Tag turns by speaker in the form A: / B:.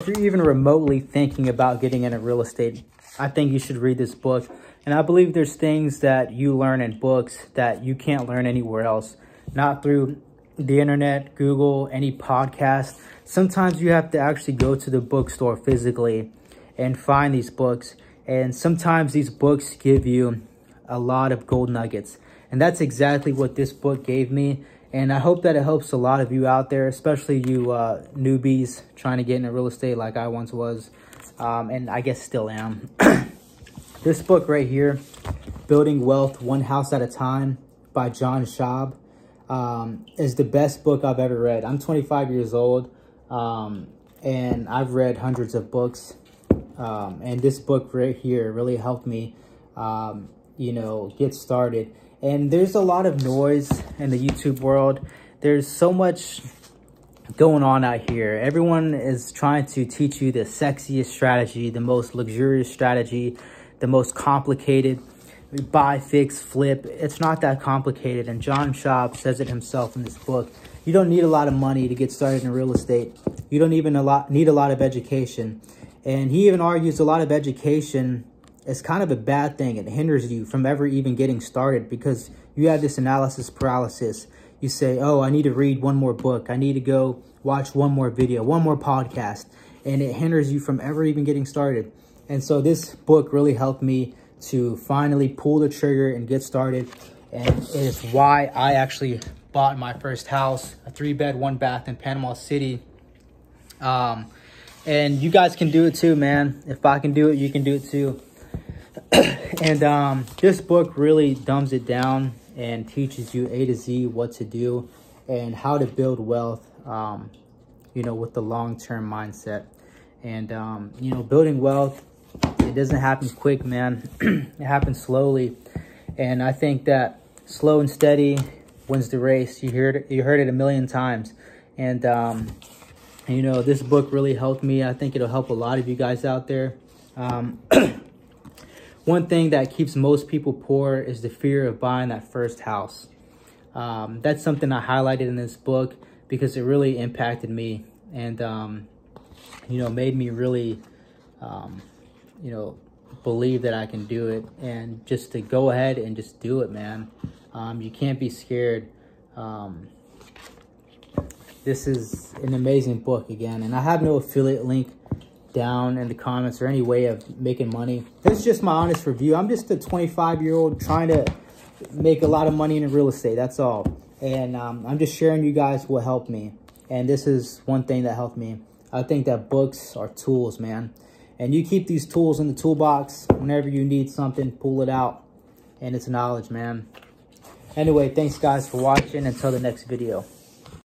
A: If you're even remotely thinking about getting into real estate, I think you should read this book. And I believe there's things that you learn in books that you can't learn anywhere else. Not through the internet, Google, any podcast. Sometimes you have to actually go to the bookstore physically and find these books. And sometimes these books give you a lot of gold nuggets. And that's exactly what this book gave me. And I hope that it helps a lot of you out there, especially you uh, newbies trying to get into real estate like I once was. Um, and I guess still am. this book right here, Building Wealth One House at a Time by John Schaub, um, is the best book I've ever read. I'm 25 years old, um, and I've read hundreds of books. Um, and this book right here really helped me, um, you know, get started. And there's a lot of noise in the YouTube world. There's so much going on out here. Everyone is trying to teach you the sexiest strategy, the most luxurious strategy, the most complicated buy, fix, flip. It's not that complicated. And John Schaub says it himself in this book. You don't need a lot of money to get started in real estate. You don't even a lot, need a lot of education. And he even argues a lot of education is kind of a bad thing. It hinders you from ever even getting started because you have this analysis paralysis. You say, oh, I need to read one more book. I need to go watch one more video, one more podcast. And it hinders you from ever even getting started. And so this book really helped me to finally pull the trigger and get started. And it is why I actually bought my first house, a three bed, one bath in Panama City. Um, and you guys can do it too, man. If I can do it, you can do it too. and um, this book really dumbs it down and teaches you A to Z what to do and how to build wealth, um, you know, with the long-term mindset. And, um, you know, building wealth, it doesn't happen quick, man. it happens slowly. And I think that slow and steady wins the race. You heard it, you heard it a million times. And, um, you know, this book really helped me. I think it'll help a lot of you guys out there. Um, one thing that keeps most people poor is the fear of buying that first house. Um, that's something I highlighted in this book because it really impacted me and, um, you know, made me really, um, you know, believe that I can do it and just to go ahead and just do it, man. Um, you can't be scared. Um, this is an amazing book again, and I have no affiliate link down in the comments or any way of making money. This is just my honest review. I'm just a 25 year old trying to make a lot of money in real estate. That's all. And um, I'm just sharing you guys what helped me. And this is one thing that helped me. I think that books are tools, man. And you keep these tools in the toolbox. Whenever you need something, pull it out. And it's knowledge, man. Anyway, thanks guys for watching. Until the next video.